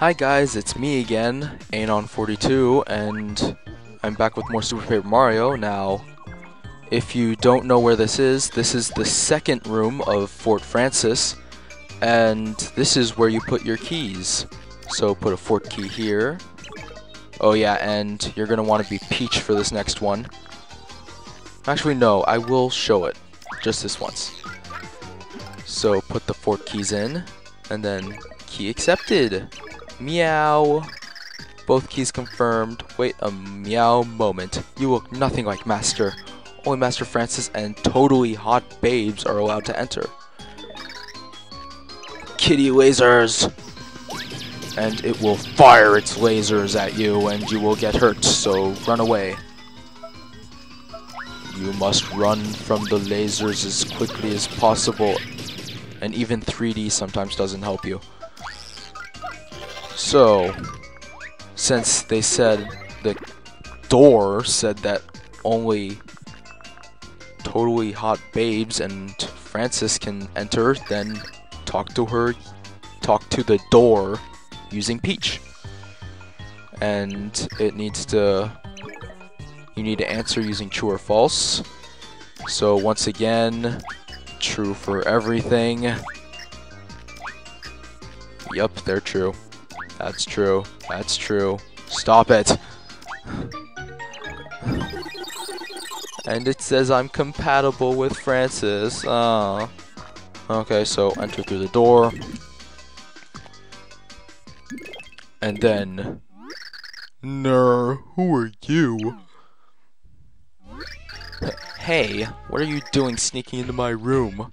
Hi guys, it's me again, Anon42, and I'm back with more Super Paper Mario. Now, if you don't know where this is, this is the second room of Fort Francis, and this is where you put your keys. So put a fort key here. Oh yeah, and you're gonna want to be Peach for this next one. Actually, no, I will show it, just this once. So put the fort keys in, and then key accepted. Meow. Both keys confirmed. Wait a meow moment. You look nothing like Master. Only Master Francis and totally hot babes are allowed to enter. Kitty lasers! And it will fire its lasers at you and you will get hurt, so run away. You must run from the lasers as quickly as possible. And even 3D sometimes doesn't help you. So, since they said the door said that only totally hot babes and Francis can enter, then talk to her, talk to the door using Peach. And it needs to, you need to answer using true or false. So once again, true for everything. Yep, they're true. That's true. That's true. Stop it. and it says I'm compatible with Francis. Uh. Okay, so enter through the door. And then... Ner, who are you? Hey, what are you doing sneaking into my room?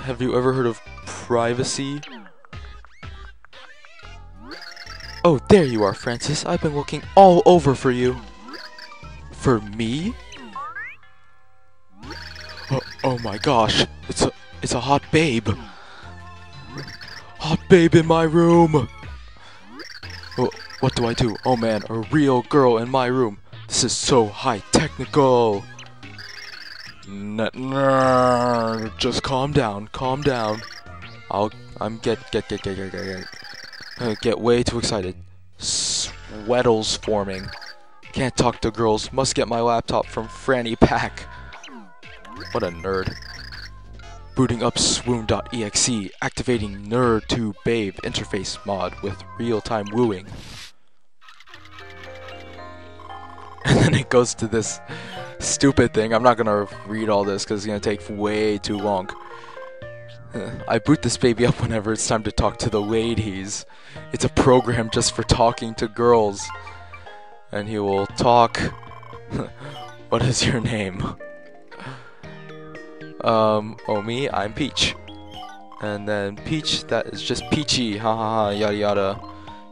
Have you ever heard of privacy? Oh, there you are, Francis. I've been looking all over for you. For me? Oh, oh my gosh, it's a it's a hot babe. Hot babe in my room. Oh, what do I do? Oh man, a real girl in my room. This is so high technical. N just calm down, calm down. I'll I'm get get get get get get. get. I get way too excited. Sweatles forming. Can't talk to girls. Must get my laptop from Franny Pack. What a nerd. Booting up swoon.exe, activating nerd to babe interface mod with real-time wooing. And then it goes to this stupid thing. I'm not gonna read all this because it's gonna take way too long. I boot this baby up whenever it's time to talk to the ladies. It's a program just for talking to girls. And he will talk. what is your name? um, oh me, I'm Peach. And then Peach, that is just Peachy, ha ha ha, yada yada.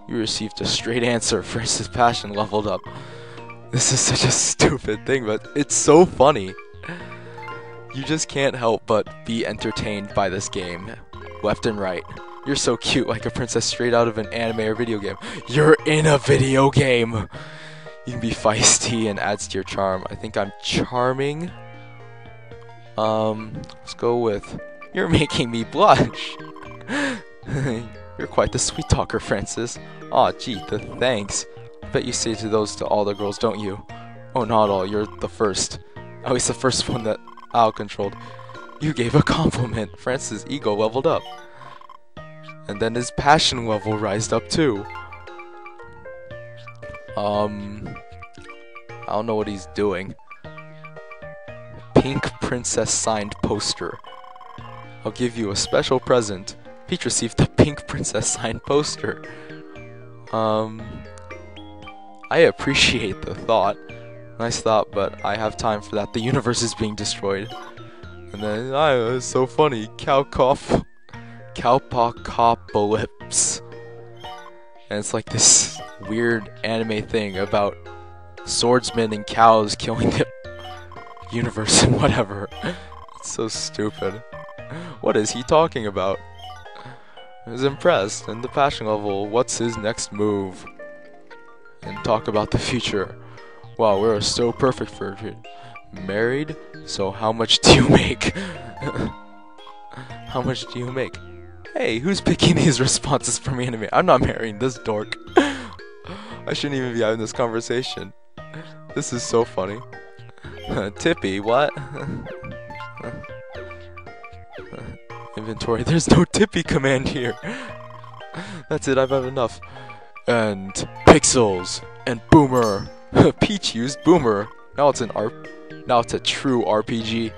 You received a straight answer, Francis Passion leveled up. This is such a stupid thing, but it's so funny you just can't help but be entertained by this game, left and right. You're so cute, like a princess straight out of an anime or video game. You're in a video game! You can be feisty and adds to your charm. I think I'm charming. Um, let's go with, you're making me blush. you're quite the sweet talker, Francis. Aw, gee, the thanks. Bet you say to those to all the girls, don't you? Oh, not all, you're the first. At least the first one that out controlled. You gave a compliment. Francis' ego leveled up. And then his passion level rised up too. Um, I don't know what he's doing. Pink Princess signed poster. I'll give you a special present. Peach received the Pink Princess signed poster. Um, I appreciate the thought. Nice thought, but I have time for that. The universe is being destroyed. And then, oh, it's so funny. Cow Cowcough. Cowpocalypse. And it's like this weird anime thing about swordsmen and cows killing the universe and whatever. It's so stupid. What is he talking about? I was impressed. And the passion level, what's his next move? And talk about the future. Wow, we're so perfect for married. So how much do you make? how much do you make? Hey, who's picking these responses for me anime? I'm not marrying this dork. I shouldn't even be having this conversation. This is so funny. Tippi, what? Inventory. There's no Tippi command here. That's it, I've had enough. And Pixls and Boomer. Peach used Boomer. Now it's an R now it's a true RPG.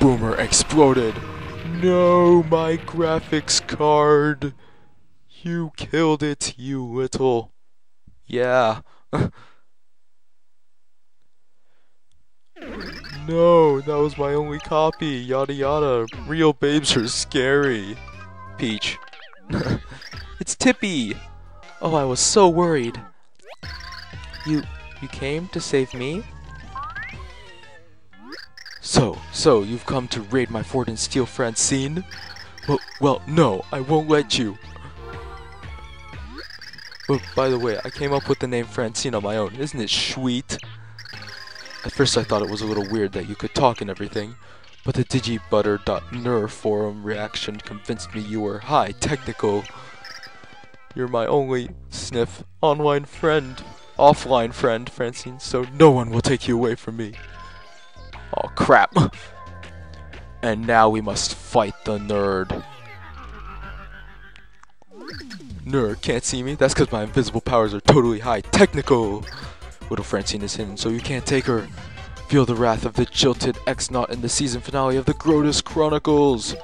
Boomer exploded. No, my graphics card. You killed it, you little. Yeah. no, that was my only copy. Yada yada. Real babes are scary. Peach. it's Tippi. Oh, I was so worried. You you came to save me? So, so, you've come to raid my fort and steal Francine? Well, well, no, I won't let you. But by the way, I came up with the name Francine on my own. Isn't it sweet? At first I thought it was a little weird that you could talk and everything, but the digibutter.ner forum reaction convinced me you were high technical. You're my only sniff online friend, offline friend, Francine, so no one will take you away from me. Oh crap. And now we must fight the nerd. Nerd can't see me? That's because my invisible powers are totally high technical. Little Francine is hidden, so you can't take her. Feel the wrath of the jilted X-Naut in the season finale of the Grotus Chronicles.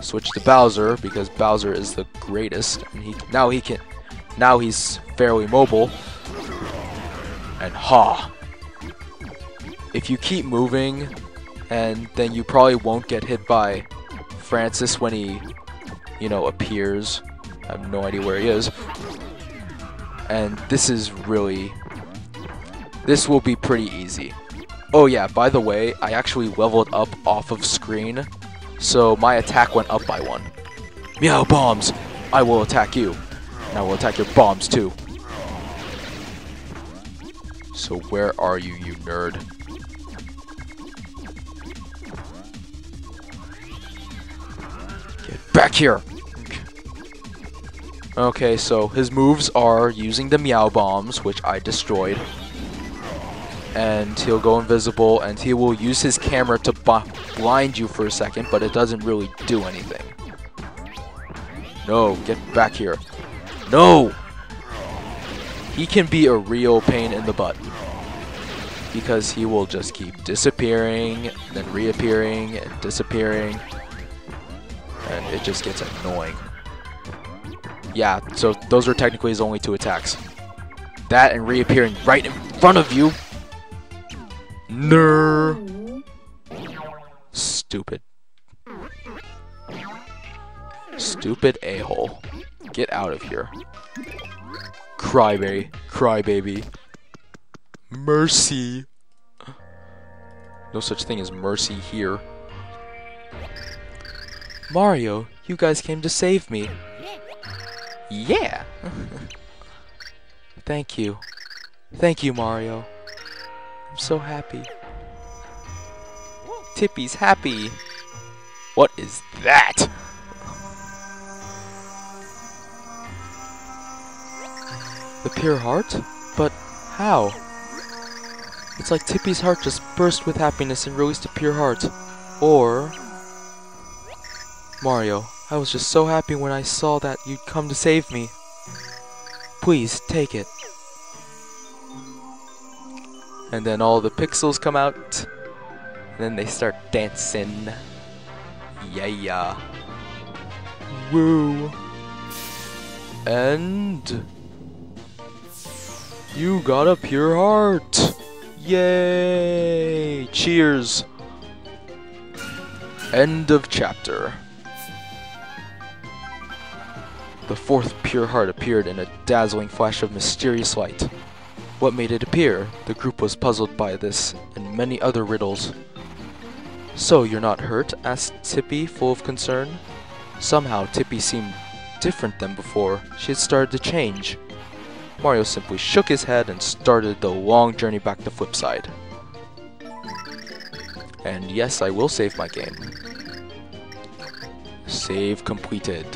Switch to Bowser because Bowser is the greatest, and he now he can now he's fairly mobile. And ha! if you keep moving, and then you probably won't get hit by Francis when he, you know, appears. I have no idea where he is. And this is really... This will be pretty easy. Oh yeah, by the way, I actually leveled up off of screen, so my attack went up by one. Meow bombs! I will attack you. And I will attack your bombs too. So where are you, you nerd? Get back here! Okay, so his moves are using the Meow Bombs, which I destroyed. And he'll go invisible, and he will use his camera to blind you for a second, but it doesn't really do anything. No, get back here. No! He can be a real pain in the butt. Because he will just keep disappearing, and then reappearing, and disappearing and it just gets annoying. Yeah, so those are technically his only two attacks. That and reappearing right in front of you. Ner. Stupid. Stupid a-hole. Get out of here. Crybaby. Crybaby. Mercy. No such thing as mercy here. Mario, you guys came to save me. Yeah! Thank you. Thank you, Mario. I'm so happy. Tippi's happy. What is that? The pure heart? But how? It's like Tippi's heart just burst with happiness and released a pure heart. Or Mario, I was just so happy when I saw that you'd come to save me. Please, take it. And then all the Pixls come out. And then they start dancing. Yeah, yeah. Woo. And... You got a pure heart! Yay! Cheers! End of chapter. The fourth pure heart appeared in a dazzling flash of mysterious light. What made it appear? The group was puzzled by this and many other riddles. So, you're not hurt? asked Tippi, full of concern. Somehow, Tippi seemed different than before. She had started to change. Mario simply shook his head and started the long journey back to Flipside. And yes, I will save my game. Save completed.